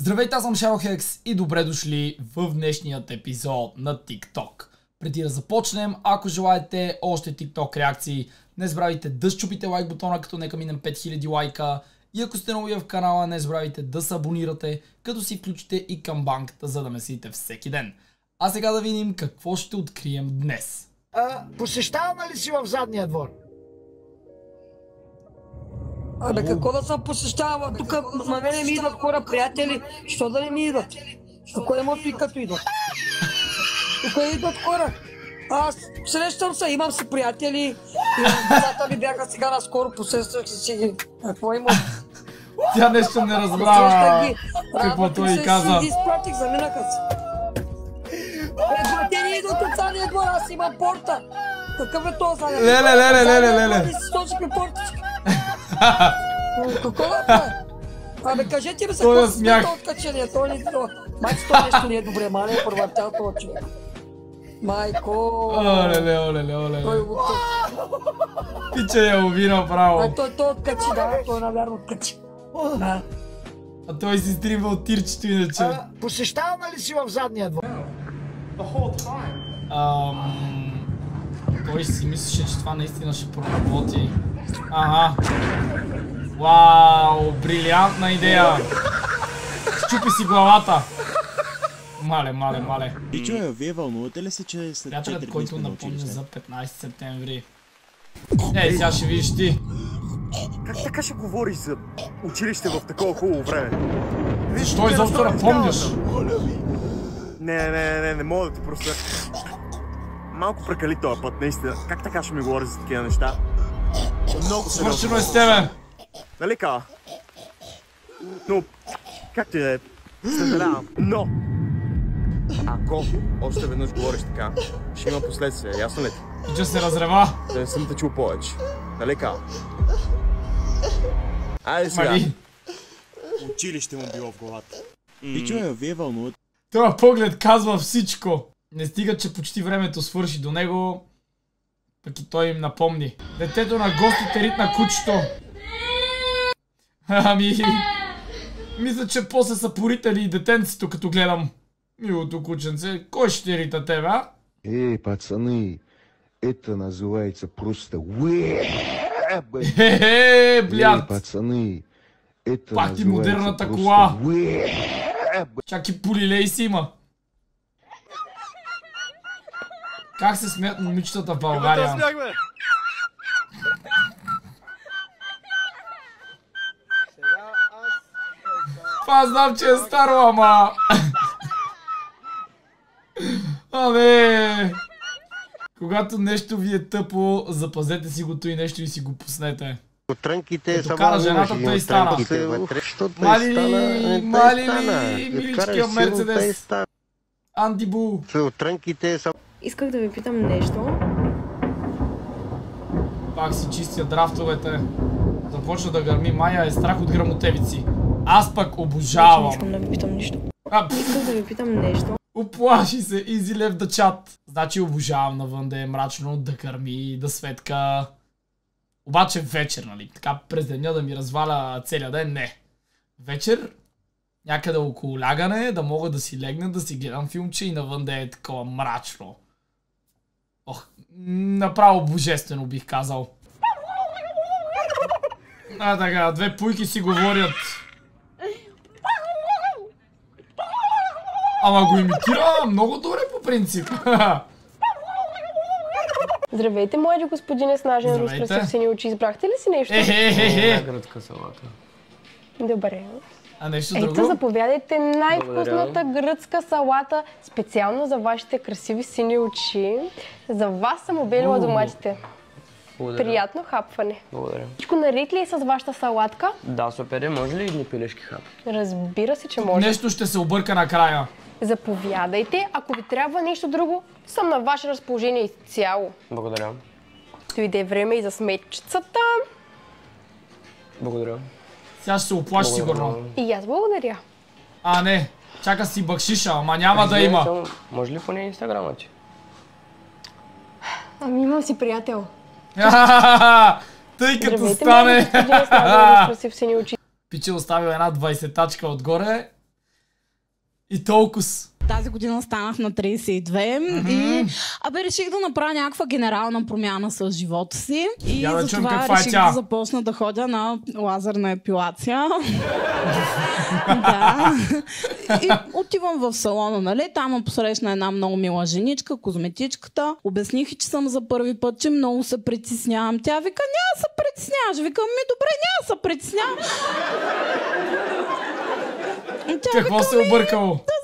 Здравейте, аз съм Shadowhex и добре дошли в днешният епизод на TikTok. Преди да започнем, ако желаете още TikTok реакции, не забравяйте да щупите лайк бутона, като нека минем 5000 лайка. И ако сте нови в канала, не забравяйте да се абонирате, като си включите и камбанката, за да ме следите всеки ден. А сега да видим какво ще открием днес. А, посещавана ли си в задния двор? Абе, какво да се посещава? Тук на мене ми идват хора, приятели. Що да не ми идват? Ако не може и като идват. Тук идват хора. Аз срещам се, имам си приятели. И децата ми бяха сега наскоро, посещах си ги. Какво има? Тя нещо не Посрещах разбра ги. какво той се, каза. си ги изпратих, заминаха си. Е, те не идват от задния двор, аз имам порта. Какъв е този задния двор? Леле, леле, леле, леле. двор и си. Какво да правя? Абе, кажете ми се, Той е какво се смях. смята от качения? Той не това. Майко, това нещо не е добре, ма не е първател това човек. Майко... Олеле, олеле, олеле. Той го... Пича я уби направо. А той, той откачи, да, той навярно откачи. А той си стримва от тирчето иначе. А, посещавана ли си в задния двор? Ам... Той си мислеше, че това наистина ще проработи. Ага. Вау, брилянтна идея. Щупи си главата. Мале, мале, мале. И вие вълнувате ли се, че след 4 Приятелят, дни който напомня за 15 септември. Ей, сега ще видиш ти. Как така ще говориш за училище в такова хубаво време? Те изобщо напомняш. не, не, не, не мога да ти просто... Малко прекали този път, наистина. Как така ще ми говориш за такива неща? Много сериозно. Свършено е с тебе. Нали ка? Но, как ти да е? Съжалявам. Но, ако още веднъж говориш така, ще има последствия, ясно ли ти? Пича се разрева. Да не съм те чул повече. Нали ка? Айде сега. Мали. Училище му било в главата. И човек, вие вълнувате Това поглед казва всичко. Не стига, че почти времето свърши до него, и той им напомни. Детето на гостите ритна кучето. Ами... Мисля, че после са поритали и детенцето, като гледам. Милото кученце, кой ще рита тебе, а? Эй, пацаны, это называется просто уэб. Хе-хе, Эй, блядь. пацаны, это Пак ти модерната кола. уэб. Чак и полилей си има. Как се смеят момичетата в България? Това знам, че е старо, ама... Абе... Когато нещо ви е тъпо, запазете си го и нещо и си го пуснете. Трънките Като кара жената, той стана. Мали ли, мали ли, миличкия Мерцедес? Анди Бу. Трънките са Исках да ви питам нещо. Пак си чистя драфтовете. Започна да гърми Майя, е страх от грамотевици. Аз пък Вече не обожавам. искам да ви питам нищо. А, Исках да ви питам нещо. Уплаши се, left the chat. Значи обожавам навън да е мрачно, да кърми, да светка. Обаче вечер, нали? Така през деня да ми разваля целия ден, не. Вечер, някъде около лягане, да мога да си легна, да си гледам филмче и навън да е такова мрачно. Ох, направо божествено бих казал. А, така, две пуйки си говорят. Ама го имитира много добре по принцип. Здравейте, млади господине с нажен рус красив сини очи. Избрахте ли си нещо? Ехе-хе-хе. Гръцка салата. Добре. А нещо Ето, друго? заповядайте най-вкусната гръцка салата, специално за вашите красиви сини очи. За вас съм обелила доматите. Благодаря. Приятно хапване. Благодаря. Всичко наред ли е с вашата салатка? Да, супер е. Може ли едни пилешки хап? Разбира се, че може. Нещо ще се обърка накрая. Заповядайте. Ако ви трябва нещо друго, съм на ваше разположение изцяло. Благодаря. Дойде време и за сметчицата. Благодаря. Сега ще се оплаши сигурно. И аз благодаря. А, не. Чака си бакшиша, ама няма да има. Може ли поне инстаграма ти? Ами имам си приятел. Тъй като Здравейте, стане. Пиче оставил една 20-тачка отгоре И толкова. Тази година станах на 32 и абе реших да направя някаква генерална промяна с живота си и Я да затова каква е реших тя. да започна да ходя на лазерна епилация. да. И отивам в салона, нали? Там посрещна една много мила женичка, козметичката. Обясних, и, че съм за първи път, че много се притеснявам. Тя вика, няма да се притесняваш. Викам, ми добре, няма да се притеснявам. Тя Какво вика, се е «Ми, объркало? Да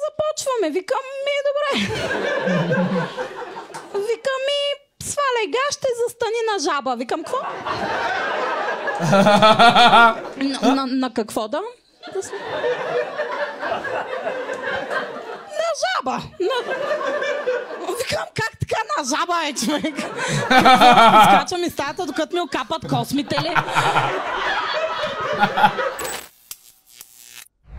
започваме. Викам, ми добре. Викам, ми сваляй гаща и застани на жаба. Викам, какво? на, на, на какво да? на жаба. На... Викам, как така на жаба е, човек? Скачам и стаята, докато ми окапат космите ли?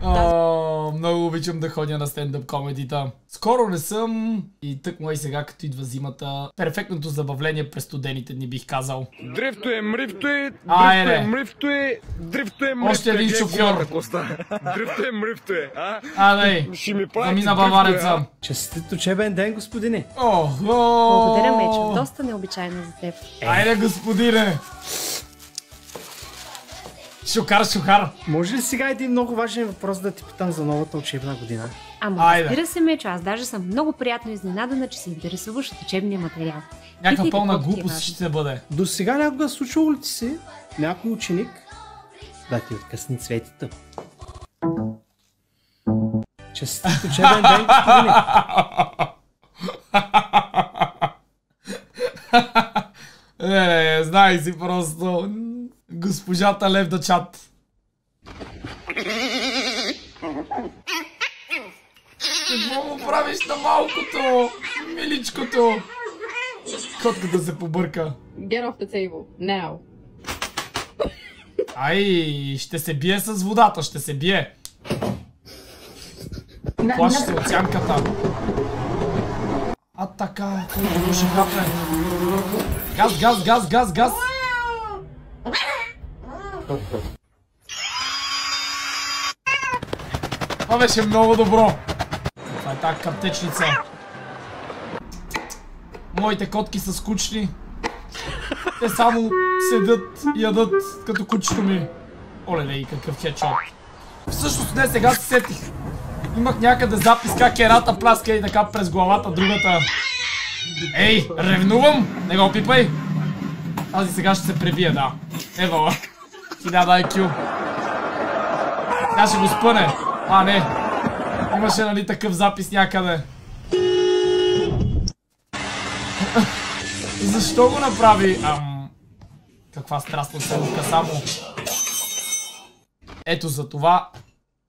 О, много обичам да ходя на стендъп комедита. Скоро не съм и тък му и сега, като идва зимата. Перфектното забавление през студените дни бих казал. Дрифто е, мрифто е, дрифто е, мрифто е, дрифто е, мрифто Още е. един шофьор. Дрифто е, мрифто е, а? А, дай. Ще ми дрифто е, бавареца. а? Честит учебен ден, господине. Охо! Благодаря, Мечо. Доста необичайно за теб. Айде, господине! Шукар, шукар! Може ли сега един много важен въпрос да ти питам за новата учебна година? Ама Айде. разбира се, Мечо, аз даже съм много приятно изненадана, че се интересуваш от учебния материал. Някаква Питай пълна е глупост ще бъде. До сега някога случвало ли ти се някой ученик да ти откъсни цветите? Честит учебен ден, господине. Не, не, знай си просто. Госпожата Лев да чат. Какво му правиш на малкото? Миличкото. Котката се побърка. Get off the table. Now. Ай, ще се бие с водата, ще се бие. Плаши се от сянката. А така, който ще хапне. Газ, газ, газ, газ, газ. Това беше много добро. Това е тази каптечница. Моите котки са скучни. Те само седят, ядат като кучето ми. Оле, и какъв хедшот. Всъщност не, сега се сетих. Имах някъде запис как ерата пляска и така през главата другата. Ей, ревнувам! Не го пипай! Тази сега ще се пребие, да. Евала. 1000 IQ. Тя ще го спъне. А, не. Имаше нали такъв запис някъде. Защо го направи? Ам... Каква страстна селка само. Ето за това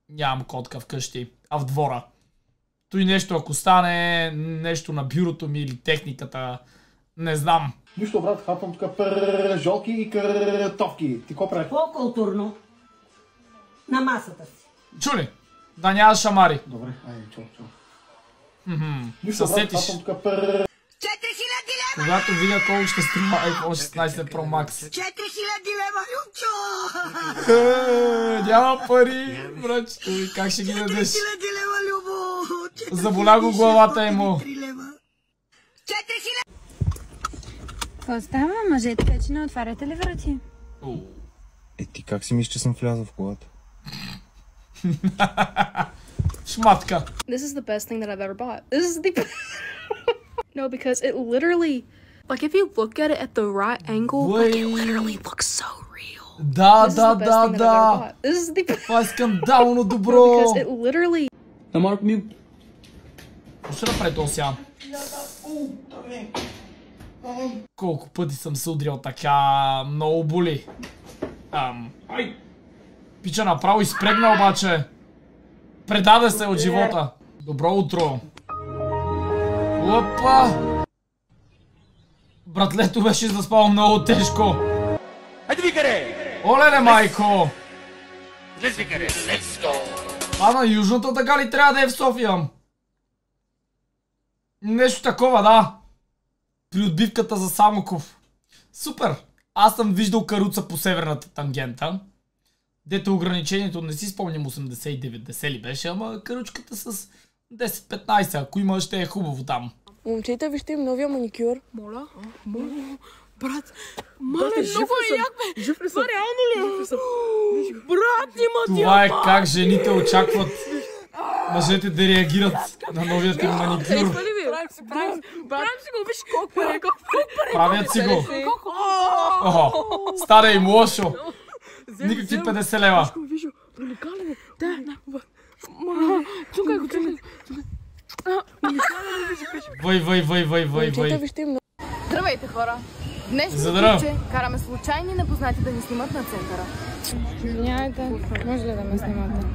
нямам котка вкъщи, а в двора. Той нещо ако стане, нещо на бюрото ми или техниката, не знам. Нищо, брат, хапвам тук пържолки и картофки. Ти какво правиш? По-културно. На масата си. Чули? Да няма шамари. Добре, айде, чао. Мгм. Нищо, брат, хапвам тук пър... Когато видя колко ще струва iPhone 16 Pro Max. 4000 лева, Любчо! Е, Няма пари, брачето ми, как ще ги дадеш? 4000 лева, Любо! Заболя го главата е му. Какво става, мъжете вече не отваряте ли врати? Е, ти как си мислиш, че съм влязъл в колата? Шматка. This is the best thing that I've ever bought. This is the No, because it literally like if you look at it at the right angle, like it literally looks so real. Да, This да, best да, да. This is the Това е скандално добро. because it literally На Марко ми... Какво ще направи този сега? Колко пъти съм се удрял така, много боли. Ам! Пича направо изпрегна обаче. Предаде се от живота. Добро утро. Опа! Братлето беше заспал много тежко. Хайде викаре! Оле, майко! Let's викаре, let's go! А на южната така ли трябва да е в София? Нещо такова, да. При отбивката за Самоков. Супер! Аз съм виждал каруца по северната тангента. Дето ограничението не си спомням 80-90 ли беше, ама каручката с 10-15, ако има, ще е хубаво там. Момчета, вижте им новия маникюр. Моля? Моля? Брат, мале, жив много е як, бе! Жив ли съм? Това реално ли е? Брат, има Това е как жените очакват мъжете да реагират на новият им маникюр. Правим си, правим си, правим си го, виж колко пари, колко пари. Правят си го. Стара им лошо. Никакви 50 лева. Виж го, уникален е. Да, на, Ма, чукай го, чукай е. Въй, въй, въй, въй, въй, Здравейте, хора! Днес клипче караме случайни непознати да ни снимат на центъра. Извинявайте, може ли да ме снимате?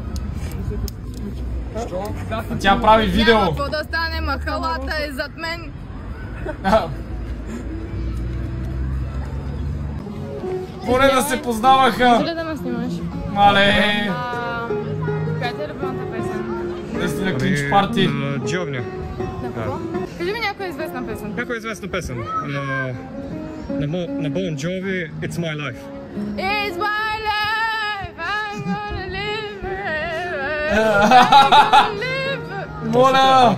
Тя прави видео. Няма какво да стане, махалата е зад мен. Поне да се Може ли познаваха. да ме снимаш? Мале, А, Коя е любимата песен? наистина клинч парти. Джовня. На кого? Кажи ми някоя известна песен. Някоя известна песен. На Bon Jovi, It's My Life. It's my Моля!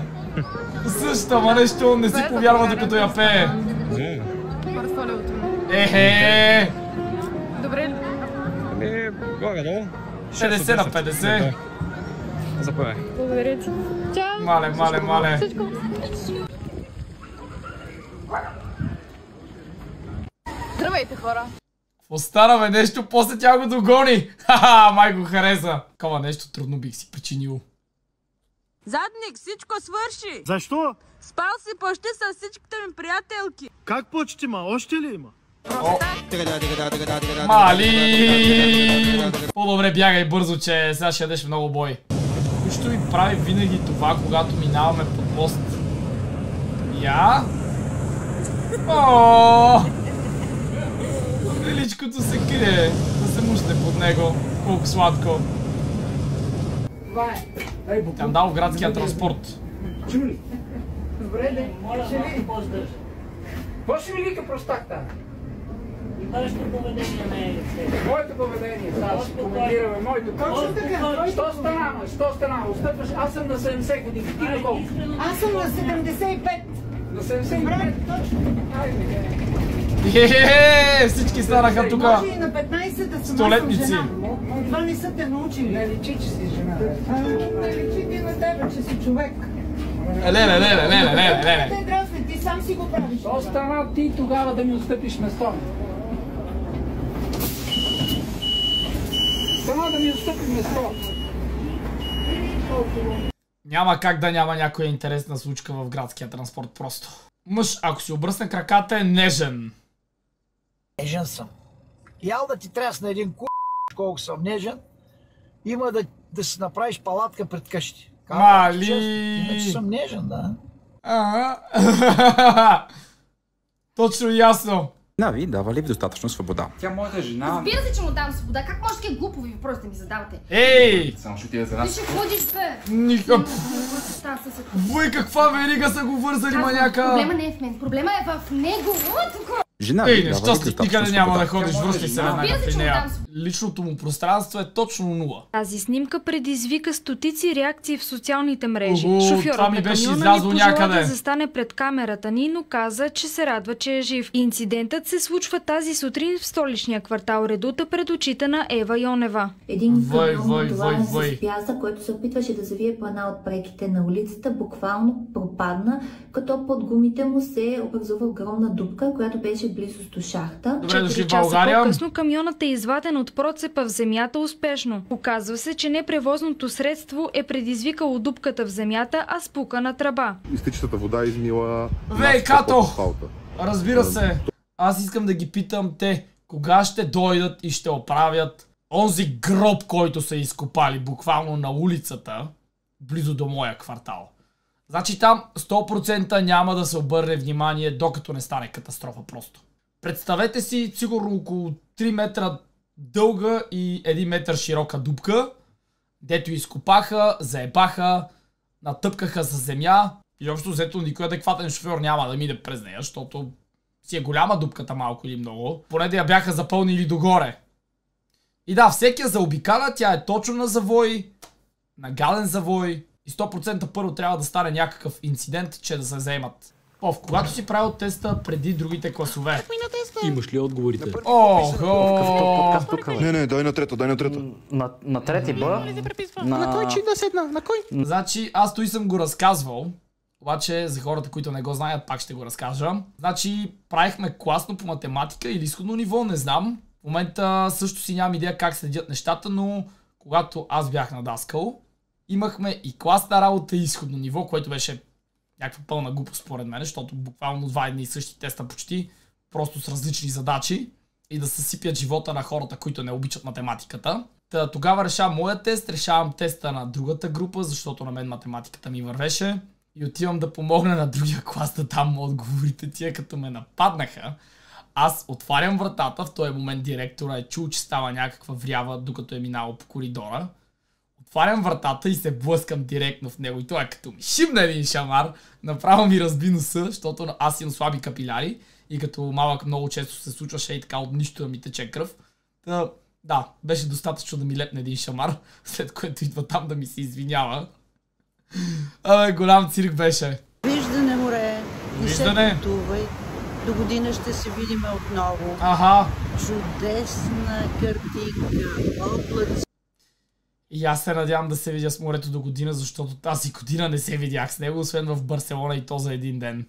Също, ама нещо не си повярва докато я пее. Ми. Ехе! Добре ли? Ами, горе-долу. 50 на 50. Заповядай. Благодаря ти. Чао! Мале, мале, мале. Всичко. Здравейте, хора! Остана бе нещо, после тя го догони. Ха-ха, май го хареса. Кама нещо трудно бих си причинил. Задник, всичко свърши! Защо? Спал си почти с всичките ми приятелки. Как почти, ма? Още ли има? Мали! По-добре бягай бързо, че сега ще ядеш много бой. Нищо ми прави винаги това, когато минаваме под мост. Я? О! Личкото се крие, да се мусне под него. Колко сладко. Там дал градския транспорт. Добре, де. Ще ли? Какво ще ми вика простакта? Вашето поведение не е. Моето поведение, сега ще коментираме моето. Точно така. Що стана? Що стана? Отстъпваш, аз съм на 70 години. Ти на колко? Аз съм на 75. На 75? Точно. Е, всички станаха тук. Може и на 15 да съм Столетници. жена. Това не са те научили. Не личи, че си жена. Не личи ти на тебе, че си човек. Леле, леле, леле, леле, леле. Те дръсне, ти сам си го правиш. Що стана ти тогава да ми отстъпиш место? Стана да ми отстъпиш место. Няма как да няма някоя интересна случка в градския транспорт просто. Мъж, ако си обръсне краката е нежен. Нежен съм. Ял да ти трясна един ку... колко съм нежен. Има да, да си направиш палатка пред къщи. Казвам, Мали! Иначе съм нежен, да. Ага. Точно ясно. На ви дава ли ви достатъчно свобода? Тя моята жена... Разбира се, че му дам свобода. Как може такива глупови въпроси да ми задавате? Ей! Само ще отида за Ти нас. ще ходиш, бе! Ника... Става се се- Вой, каква верига са го вързали маняка! Проблема не е в мен, проблема е в него. О, тук! Жена Ей, нещастник, никъде няма да ходиш, връщай се веднага при нея. Личното му пространство е точно нула. Тази снимка предизвика стотици реакции в социалните мрежи. Ого, Шофьорът на камиона ни пожела някъде. да застане пред камерата ни, но каза, че се радва, че е жив. Инцидентът се случва тази сутрин в столичния квартал Редута пред очите на Ева Йонева. Един натоварен вой, вой. с пясък, който се опитваше да завие по една от преките на улицата, буквално пропадна, като под гумите му се образува огромна дупка, която беше близо до шахта. Добре дошли в часа България. по-късно камионът е изваден от процепа в земята успешно. Оказва се, че не превозното средство е предизвикало дупката в земята, а спукана тръба. изтичната вода измила ВК-то! под асфалта. Разбира се. Аз искам да ги питам те, кога ще дойдат и ще оправят онзи гроб, който са изкопали буквално на улицата, близо до моя квартал. Значи там 100% няма да се обърне внимание, докато не стане катастрофа просто. Представете си сигурно около 3 метра дълга и 1 метър широка дупка, дето изкопаха, заебаха, натъпкаха с земя и общо взето никой адекватен шофьор няма да мине през нея, защото си е голяма дупката малко или много. Поне да я бяха запълнили догоре. И да, всеки я заобикаля, тя е точно на завой, на гаден завой. И 100% първо трябва да стане някакъв инцидент, че да се вземат. Пов, когато си правил теста преди другите класове. Имаш ли отговорите? Охо! Не, не, дай на трето, дай на трето. На, на трети Б. На кой чи да седна? На кой? Значи, аз той съм го разказвал, обаче за хората, които не го знаят, пак ще го разкажа. Значи, правихме класно по математика или изходно ниво, не знам. В момента също си нямам идея как следят нещата, но когато аз бях на Даскал, имахме и класна работа и изходно ниво, което беше някаква пълна глупост според мен, защото буквално два едни и същи теста почти, просто с различни задачи и да съсипят живота на хората, които не обичат математиката. Та, тогава решавам моя тест, решавам теста на другата група, защото на мен математиката ми вървеше. И отивам да помогна на другия клас да дам отговорите тия, като ме нападнаха. Аз отварям вратата, в този момент директора е чул, че става някаква врява, докато е минало по коридора. Отварям вратата и се блъскам директно в него. И той е като ми шибна един шамар, направо ми разби носа, защото аз имам слаби капиляри. И като малък много често се случваше и така от нищо да ми тече кръв. Та, да, беше достатъчно да ми лепне един шамар, след което идва там да ми се извинява. Абе, голям цирк беше. Виждане море, не Виждане. се пътувай. До година ще се видим отново. Аха. Чудесна картинка, облаци. И аз се надявам да се видя с морето до година, защото тази година не се видях с него, освен в Барселона и то за един ден.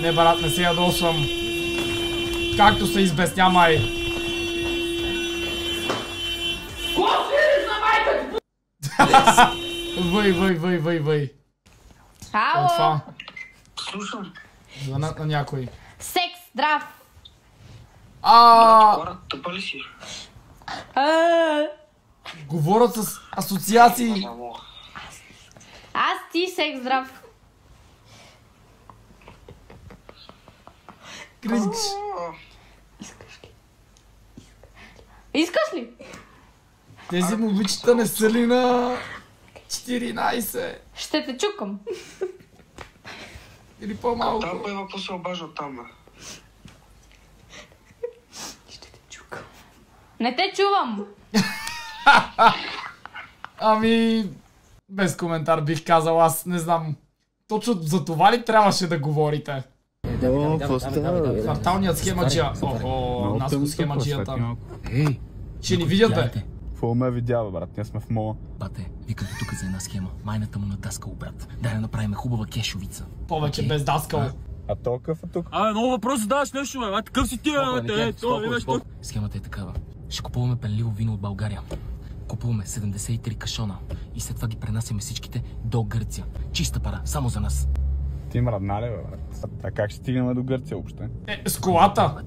Не, брат, не се ядосвам. Както се избесня май. Въй, въй, въй, въй, въй. Е Ало! това? Слушам. Звънат на някой. Секс, здрав! А, Тъпа ли си? Говорят с асоциации. Аз ти секс, здрав. Кринч. Искаш ли? Тези момичета не са ли на 14? Ще те чукам. Или по-малко. Там се обажа от там, Не те чувам. Ами, без коментар бих казал, аз не знам. Точно за това ли трябваше да говорите? О, какво става? Кварталният схемаджия. Охо, нас го схемаджията. Ще ни видят, бе. Какво ме видява, брат? Ние сме в мола. Бате, викам тук за една схема. Майната му натаскал, брат. Дай да направим хубава кешовица. Повече без даскал. А то какъв е тук? А, много въпрос задаваш нещо, бе. А, такъв си ти, бе. То. Схемата е такава. Ще купуваме пенливо вино от България. Купуваме 73 кашона и след това ги пренасяме всичките до Гърция. Чиста пара, само за нас. Ти мрадна ли, бе, брат? А как ще стигнем до Гърция въобще? Е, с колата.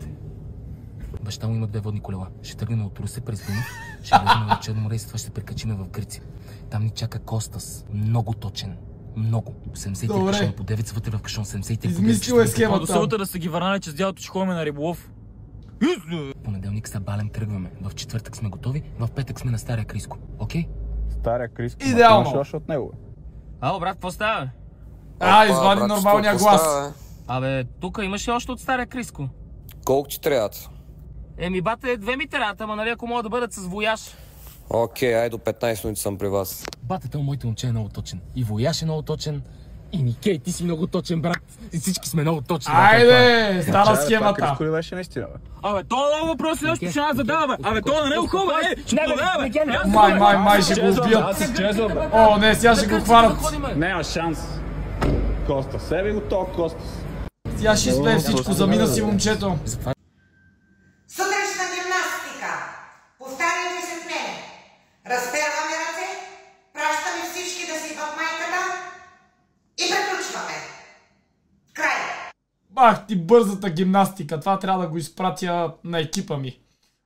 Баща му има две водни колела. Ще тръгнем от Русе през Дунав, ще влезем в Черно море и след това ще прекачиме в Гърция. Там ни чака Костас. Много точен. Много. 73 Добре. кашон по 9 вътре в кашон, 73 по 9. Измислил е схемата. До събота да са ги върнали, че с дядото ще ходим на риболов. Понеделник са балем тръгваме. В четвъртък сме готови, в петък сме на Стария Криско. Окей? Стария Криско. Идеално. Още от него. Ало, брат, какво става? А, извади нормалния глас. Абе, тук имаш ли още от стария Криско? Колко ти трябват? Еми, бате, две ми трябват, ама нали ако могат да бъдат с вояж. Окей, ай до 15 минути съм при вас. Батата, моите момче е много точен. И Вояш е много точен. И Никей, ти си много точен, брат. И всички сме много точни. Айде, стара схемата. Криско ли беше наистина, бе? Абе, то е много въпрос, нещо ще аз задава, бе. Абе, то не е хубаво, е. Ще подава, бе. Май, май, май, ще го убият. О, не, сега ще го хванат. Няма шанс. Коста, себе го то, Коста. Сега ще изпее всичко, замина си момчето. Сутрешна гимнастика. Повтаряйте след мене. Разперваме ръце, пращаме всички да си в майката и приключваме. Край. Бах ти бързата гимнастика. Това трябва да го изпратя на екипа ми.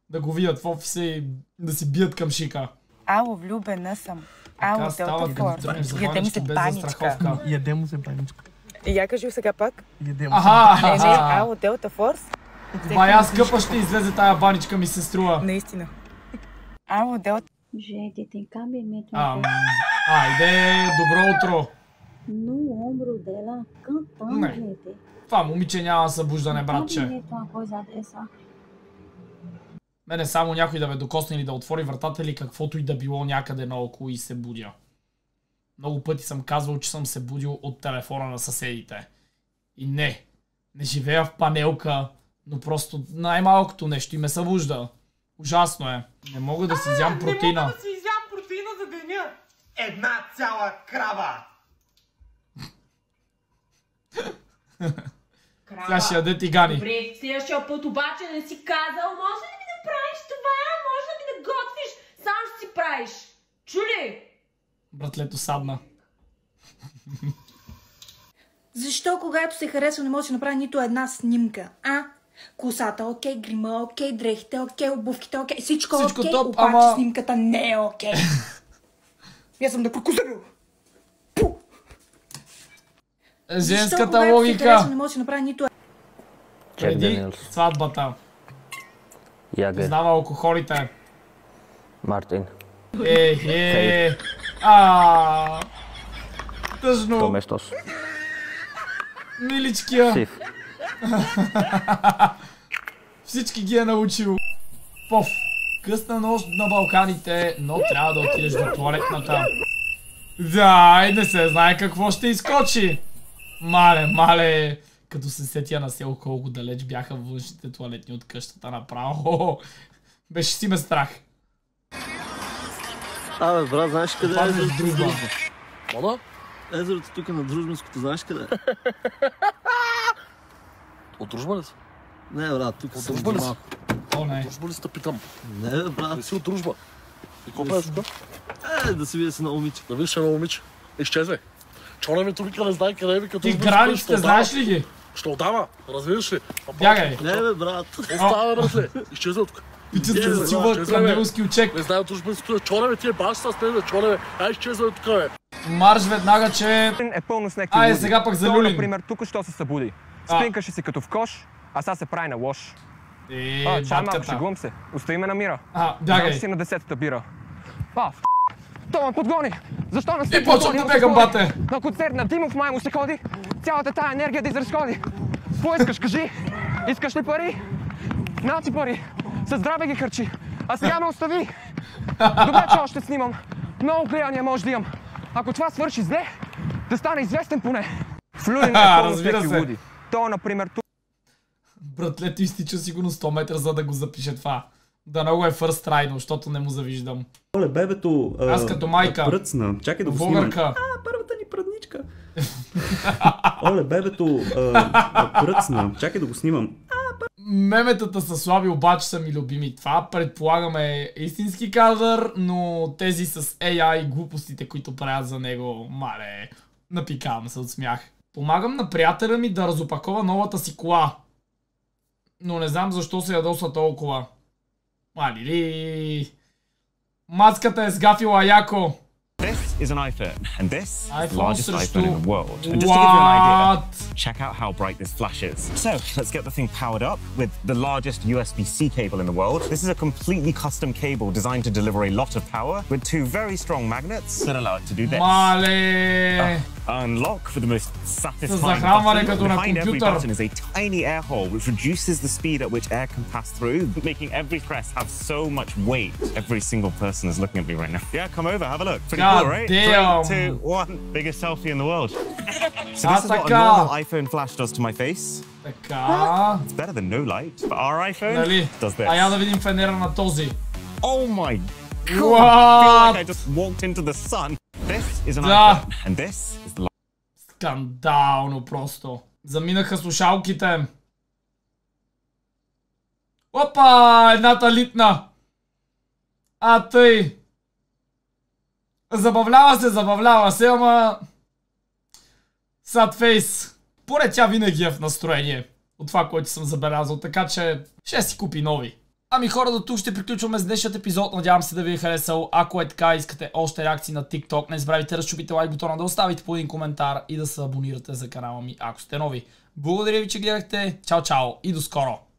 Да го видят в офиса и да си бият към шика. Ало, влюбена съм. Ало, Делта Форс. Яде ми баничко се баничка. Яде му се баничка. И я кажи сега пак. Яде му се не, ало, Делта Форс. Бая скъпа ще излезе тая баничка ми се струва. Наистина. Ало, Делта... Tem cabimento. Ам, айде, добро утро. No ombro dela, cantando, Не. gente. Това момиче няма събуждане, братче. Мене само някой да ме докосне или да отвори вратата или каквото и да било някъде наоколо и се будя. Много пъти съм казвал, че съм се будил от телефона на съседите. И не, не живея в панелка, но просто най-малкото нещо и ме събужда. Ужасно е. Не мога да си изям протеина. Не мога да си изям протеина за деня. Една цяла крава. Тя ще яде тигани. Добре, следващия път обаче не си казал, може ли ми да правиш това? Може ли ми да готвиш? Сам ще си правиш. Чули? Братлето садна. Защо когато се харесва не може да направи нито една снимка? А? Косата окей, грима окей, дрехите окей, обувките окей, всичко, Всичко окей, топ, обаче ама- снимката не е окей. Я съм да прокусабил. Защо, Женската харесва логика. не може да направи нито Преди сватбата. Ягер, Знава алкохолите. Мартин, Е, е. А. Тъжно. Томестос, Миличкия. Сив. Всички ги е научил. Пов. Късна нощ на Балканите, но трябва да отидеш до туалетната. Да, и не се знае какво ще изкочи. Мале, мале. Като се сетя на село колко далеч бяха външните туалетни от къщата направо. Беше си ме страх. Абе, брат, знаеш къде Това е е езерото? дружба. Мода? Езерото тук на Дружбенското, знаеш къде е? От дружба ли си? Не, брат, тук От дружба ли си? О, не. Дружба ли си питам? Не, брат. Не си от дружба. И какво правиш тук? Е, да си видя с едно момиче. Да видиш едно момиче. Изчезвай. Чоневето вика не знае къде е, вика Ти границите ще знаеш ли ги? Ще отдава, разбираш ли? А Бягай. Не, бе, брат. Остава, братле. Изчезвай от тук. Пичът Е, се изчезвай, към бе. невелски очек. Не знае от дружбенското. Чоневе, ти е баш с теб, бе, чоневе. Ай, изчезвай от тук, бе. Марш веднага, че... е пълно с някакви Ай, сега пък за Той, Люлин. например, тук що се събуди. Спинкаше си като в кош, а сега се прави на лош. Е, а, чай малко, шегувам се. Остави ме на мира. А, бягай. Знам, че си на десетата бира. А, в... Той ме подгони! Защо не И се почвам да бегам, бате. На концерт на Димов май му се ходи. Цялата тая енергия да изразходи. Какво искаш, кажи? Искаш ли пари? На ти пари. Със здраве ги харчи. А сега ме остави. Добре, че още снимам. Много гледания може да имам. Ако това свърши зле, да стане известен поне. В Люлин е пълно се. луди. То, например, тук Братлето изтича сигурно 100 метра, за да го запише това. Да много е фърст трайно, защото не му завиждам. Оле, бебето... а, Аз като майка. Пръцна. Чакай да го снимам. А, първата ни пръдничка. Оле, бебето... а, а, пръцна. Чакай да го снимам. Меметата са слаби, обаче са ми любими. Това предполагаме е истински кадър, но тези с AI глупостите, които правят за него, мале, напикавам се от смях. Помагам на приятеля ми да разопакова новата си кола. Но не знам защо се ядосва толкова. Мали ли... Маската е сгафила яко. Is an iPhone, and this is the largest iPhone in the world. And just what? to give you an idea, check out how bright this flash is. So let's get the thing powered up with the largest USB-C cable in the world. This is a completely custom cable designed to deliver a lot of power with two very strong magnets that allow it to do this. Male. Uh, unlock for the most satisfying button. Behind every button is a tiny air hole which reduces the speed at which air can pass through, making every press have so much weight. Every single person is looking at me right now. Yeah, come over, have a look. Pretty God cool, right? damn. Three, two, one. Biggest selfie in the world. So this is what a така. normal iPhone flash does to my face. Така. It's better than no light. But our iPhone Нали? does this. А я да видим фенера на този. Oh my god! What? I feel like I just walked into the sun. This is an Да. iPhone, and this is the Скандално просто. Заминаха слушалките. Опа! Едната литна. А тъй. Забавлява се, забавлява се, ама... Сад фейс. Поред тя винаги е в настроение. От това, което съм забелязал, така че ще си купи нови. Ами хора, до тук ще приключваме с днешният епизод. Надявам се да ви е харесал. Ако е така, искате още реакции на TikTok, не забравяйте да разчупите лайк бутона, да оставите по един коментар и да се абонирате за канала ми, ако сте нови. Благодаря ви, че гледахте. Чао, чао и до скоро!